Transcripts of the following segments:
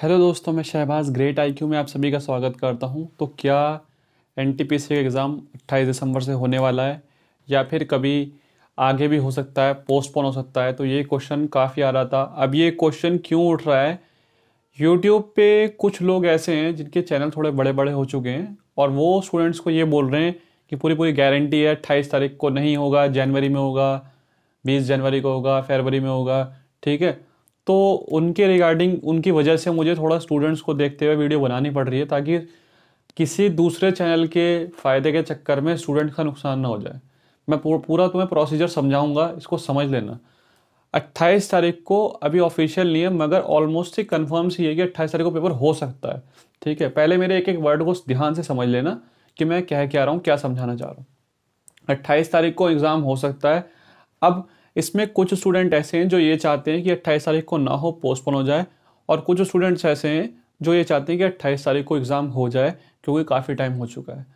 Hello दोस्तों, मैं Shahbaz great IQ में आप सभी का स्वागत करता हूँ। तो क्या एन टी पी सी का एग्ज़ाम 28 दिसंबर से होने वाला है? या फिर कभी आगे भी हो सकता है पोस्टपोन हो सकता है? तो ये क्वेश्चन काफ़ी आ रहा था। अब ये क्वेश्चन क्यों उठ रहा है? यूट्यूब पे कुछ लोग ऐसे हैं जिनके चैनल थोड़े बड़े बड़े हो चुके हैं और वो स्टूडेंट्स को ये बोल रहे हैं कि पूरी पूरी गारंटी है, अट्ठाईस तारीख को नहीं होगा जनवरी में होगा, बीस जनवरी को होगा फरवरी में होगा, ठीक है? तो उनके रिगार्डिंग उनकी वजह से मुझे थोड़ा स्टूडेंट्स को देखते हुए वीडियो बनानी पड़ रही है ताकि किसी दूसरे चैनल के फ़ायदे के चक्कर में स्टूडेंट का नुकसान ना हो जाए। मैं पूरा तुम्हें प्रोसीजर समझाऊँगा, इसको समझ लेना। 28 तारीख को अभी ऑफिशियल नहीं है, मगर ऑलमोस्ट ही कन्फर्म सी है कि अट्ठाईस तारीख को पेपर हो सकता है। ठीक है, पहले मेरे एक एक वर्ड को ध्यान से समझ लेना कि मैं कह क्या रहा हूँ, क्या समझाना चाह रहा हूँ। अट्ठाईस तारीख को एग्ज़ाम हो सकता है। अब इसमें कुछ स्टूडेंट ऐसे हैं जो ये चाहते हैं कि अट्ठाईस तारीख को ना हो पोस्टपोन हो जाए और कुछ स्टूडेंट्स ऐसे हैं जो ये चाहते हैं कि अट्ठाईस तारीख को एग्ज़ाम हो जाए क्योंकि काफ़ी टाइम हो चुका है।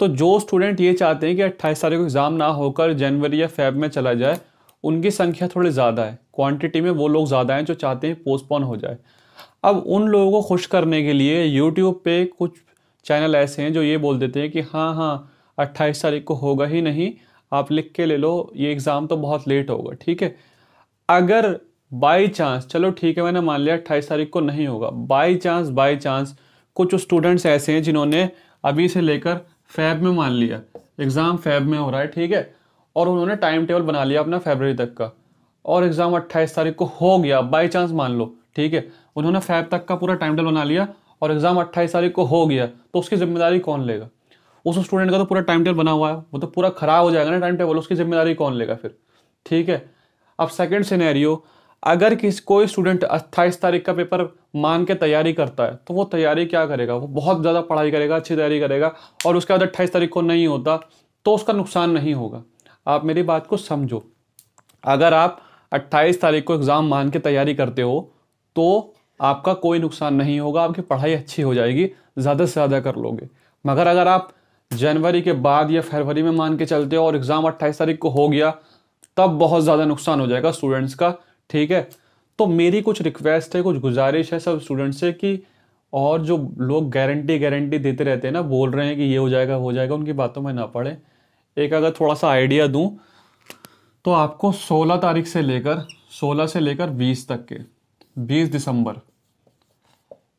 तो जो स्टूडेंट ये चाहते हैं कि अट्ठाईस तारीख को एग्ज़ाम ना होकर जनवरी या फेब में चला जाए, उनकी संख्या थोड़ी ज़्यादा है। क्वांटिटी में वो लोग ज़्यादा हैं जो चाहते हैं पोस्टपोन हो जाए। अब उन लोगों को खुश करने के लिए यूट्यूब पे कुछ चैनल ऐसे हैं जो ये बोल देते हैं कि हाँ हाँ अट्ठाईस तारीख को होगा ही नहीं। आप लिख के ले लो, ये एग्ज़ाम तो बहुत लेट होगा, ठीक है? अगर बाई चांस चलो ठीक है, मैंने मान लिया अट्ठाईस तारीख को नहीं होगा बाई चांस बाई चांस कुछ स्टूडेंट्स ऐसे हैं जिन्होंने अभी से लेकर फैब में मान लिया एग्ज़ाम फैब में हो रहा है, ठीक है? और उन्होंने टाइम टेबल बना लिया अपना फेबररी तक का, और एग्ज़ाम अट्ठाईस तारीख को हो गया बाई चांस मान लो, ठीक है? उन्होंने फैब तक का पूरा टाइम टेबल बना लिया, और एग्ज़ाम अट्ठाईस तारीख को हो गया तो उसकी ज़िम्मेदारी कौन लेगा? उस स्टूडेंट का तो पूरा टाइम टेबल बना हुआ है। वो तो पूरा खराब हो जाएगा ना टाइम टेबल उसकी ज़िम्मेदारी कौन लेगा फिर? ठीक है? अब सेकेंड सिनेरियो अगर किस, कोई स्टूडेंट अट्ठाईस तारीख का पेपर मान के तैयारी करता है तो वो तैयारी क्या करेगा? वो बहुत ज़्यादा पढ़ाई करेगा, अच्छी तैयारी करेगा, और उसके बाद अट्ठाईस तारीख को नहीं होता तो उसका नुकसान नहीं होगा। आप मेरी बात को समझो। अगर आप अट्ठाईस तारीख को एग्ज़ाम मान के तैयारी करते हो तो आपका कोई नुकसान नहीं होगा, आपकी पढ़ाई अच्छी हो जाएगी, ज़्यादा से ज़्यादा कर लोगे। मगर अगर आप जनवरी के बाद या फरवरी में मान के चलते हो और एग्ज़ाम अट्ठाईस तारीख को हो गया, तब बहुत ज़्यादा नुकसान हो जाएगा स्टूडेंट्स का, ठीक है? तो मेरी कुछ रिक्वेस्ट है, कुछ गुजारिश है सब स्टूडेंट्स से कि और जो लोग गारंटी गारंटी देते रहते हैं ना, बोल रहे हैं कि ये हो जाएगा हो जाएगा, उनकी बातों में ना पड़े। एक अगर थोड़ा सा आइडिया दूँ तो आपको 16 तारीख से लेकर 16 से लेकर 20 तक के 20 दिसंबर,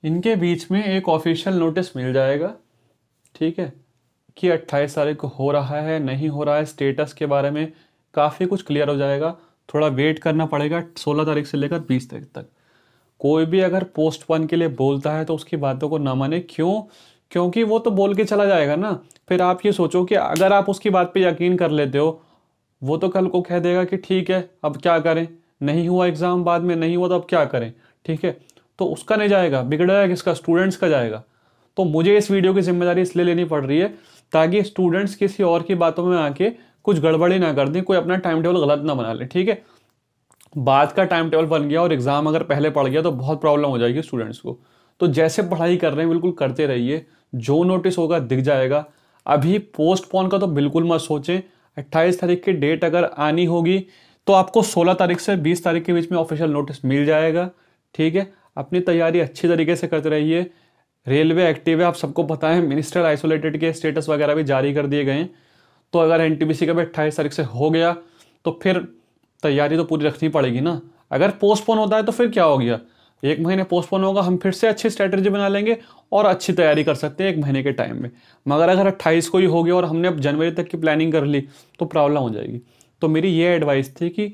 इनके बीच में एक ऑफिशियल नोटिस मिल जाएगा, ठीक है? कि अट्ठाईस तारीख को हो रहा है, नहीं हो रहा है स्टेटस के बारे में काफ़ी कुछ क्लियर हो जाएगा। थोड़ा वेट करना पड़ेगा सोलह तारीख से लेकर बीस तारीख तक। कोई भी अगर पोस्ट वन के लिए बोलता है तो उसकी बातों को ना माने। क्यों? क्योंकि वो तो बोल के चला जाएगा ना। फिर आप ये सोचो कि अगर आप उसकी बात पे यकीन कर लेते हो, वो तो कल को कह देगा कि ठीक है, अब क्या करें? नहीं हुआ एग्ज़ाम बाद में, नहीं हुआ तो अब क्या करें? ठीक है? तो उसका नहीं जाएगा। बिगड़ेगा किसका स्टूडेंट्स का जाएगा। तो मुझे इस वीडियो की ज़िम्मेदारी इसलिए लेनी पड़ रही है ताकि स्टूडेंट्स किसी और की बातों में आके कुछ गड़बड़ी ना कर दें, कोई अपना टाइम टेबल गलत ना बना ले, ठीक है? बाद का टाइम टेबल बन गया और एग्ज़ाम अगर पहले पड़ गया तो बहुत प्रॉब्लम हो जाएगी स्टूडेंट्स को। तो जैसे पढ़ाई कर रहे हैं, बिल्कुल करते रहिए, जो नोटिस होगा दिख जाएगा। अभी पोस्टपोन का तो बिल्कुल मत सोचें, अट्ठाईस तारीख की डेट अगर आनी होगी तो आपको 16 तारीख से 20 तारीख के बीच में ऑफिशियल नोटिस मिल जाएगा, ठीक है? अपनी तैयारी अच्छी तरीके से करते रहिए रेलवे एक्टिव है, आप सबको पता है, मिनिस्टर आइसोलेटेड के स्टेटस वगैरह भी जारी कर दिए गए हैं। तो अगर एन का भी अट्ठाईस तारीख से हो गया तो फिर तैयारी तो पूरी रखनी पड़ेगी ना। अगर पोस्टपोन होता है तो फिर क्या हो गया? एक महीने पोस्टपोन होगा, हम फिर से अच्छी स्ट्रैटेजी बना लेंगे और अच्छी तैयारी कर सकते हैं एक महीने के टाइम में। मगर अगर अट्ठाईस को ही हो गया और हमने अब जनवरी तक की प्लानिंग कर ली तो प्रॉब्लम हो जाएगी। तो मेरी ये एडवाइस थी कि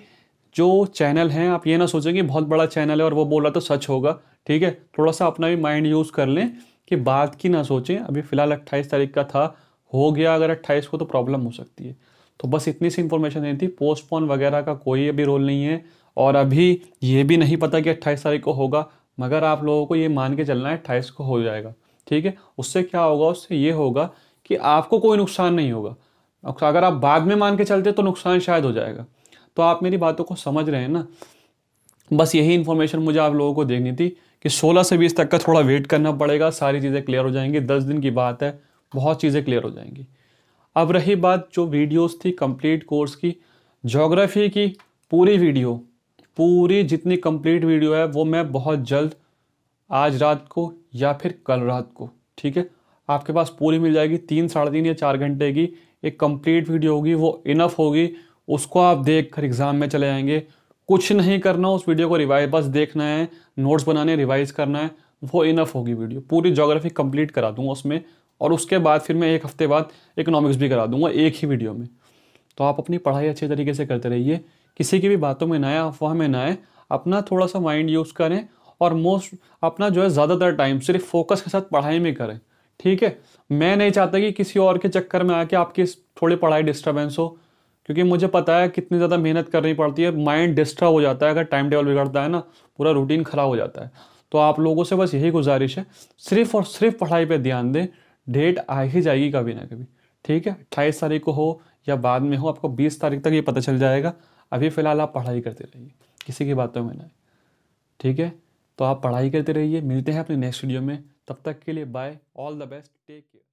जो चैनल हैं, आप ये ना सोचें कि बहुत बड़ा चैनल है और वो बोला तो सच होगा, ठीक है? थोड़ा सा अपना भी माइंड यूज़ कर लें कि बात की ना सोचें, अभी फ़िलहाल अट्ठाईस तारीख का था, हो गया अगर अट्ठाईस को तो प्रॉब्लम हो सकती है। तो बस इतनी सी इन्फॉर्मेशन देनी थी पोस्टपोन वगैरह का कोई अभी रोल नहीं है, और अभी ये भी नहीं पता कि अट्ठाईस तारीख को होगा, मगर आप लोगों को ये मान के चलना है, अट्ठाईस को हो जाएगा, ठीक है? उससे क्या होगा, उससे ये होगा कि आपको कोई नुकसान नहीं होगा। अगर आप बाद में मान के चलते तो नुकसान शायद हो जाएगा। तो आप मेरी बातों को समझ रहे हैं ना? बस यही इन्फॉर्मेशन मुझे आप लोगों को देनी थी कि 16 से 20 तक का थोड़ा वेट करना पड़ेगा, सारी चीज़ें क्लियर हो जाएँगी 10 दिन की बात है, बहुत चीज़ें क्लियर हो जाएँगी। अब रही बात जो वीडियोस थी कंप्लीट कोर्स की जोग्राफी की, पूरी वीडियो पूरी जितनी कंप्लीट वीडियो है, वो मैं बहुत जल्द आज रात को या फिर कल रात को, ठीक है? आपके पास पूरी मिल जाएगी, तीन साढ़े तीन या चार घंटे की एक कंप्लीट वीडियो होगी, वो इनफ होगी उसको आप देख कर एग्ज़ाम में चले जाएँगे कुछ नहीं करना, उस वीडियो को रिवाइज, बस देखना है, नोट्स बनाने, रिवाइज करना है, वो इनफ होगी वीडियो। पूरी जोग्राफी कंप्लीट करा दूँगा उसमें, और उसके बाद फिर मैं एक हफ़्ते बाद इकोनॉमिक्स भी करा दूँगा एक ही वीडियो में। तो आप अपनी पढ़ाई अच्छे तरीके से करते रहिए, किसी की भी बातों में ना आए, अफवाह में ना आए, अपना थोड़ा सा माइंड यूज़ करें, और मोस्ट अपना जो है ज़्यादातर टाइम सिर्फ़ फोकस के साथ पढ़ाई में करें, ठीक है? मैं नहीं चाहता कि किसी और के चक्कर में आके आपकी थोड़ी पढ़ाई डिस्टर्बेंस हो। क्योंकि मुझे पता है कितनी ज़्यादा मेहनत करनी पड़ती है माइंड डिस्टर्ब हो जाता है, अगर टाइम टेबल बिगड़ता है ना, पूरा रूटीन ख़राब हो जाता है। तो आप लोगों से बस यही गुजारिश है, सिर्फ़ और सिर्फ़ पढ़ाई पर ध्यान दें डेट आ ही जाएगी कभी ना कभी, ठीक है? अट्ठाईस तारीख को हो या बाद में हो, आपको बीस तारीख तक ये पता चल जाएगा। अभी फ़िलहाल आप पढ़ाई करते रहिए, किसी की बातों में ना ठीक है? तो आप पढ़ाई करते रहिए, मिलते हैं अपने नेक्स्ट वीडियो में, तब तक के लिए bye all the best take care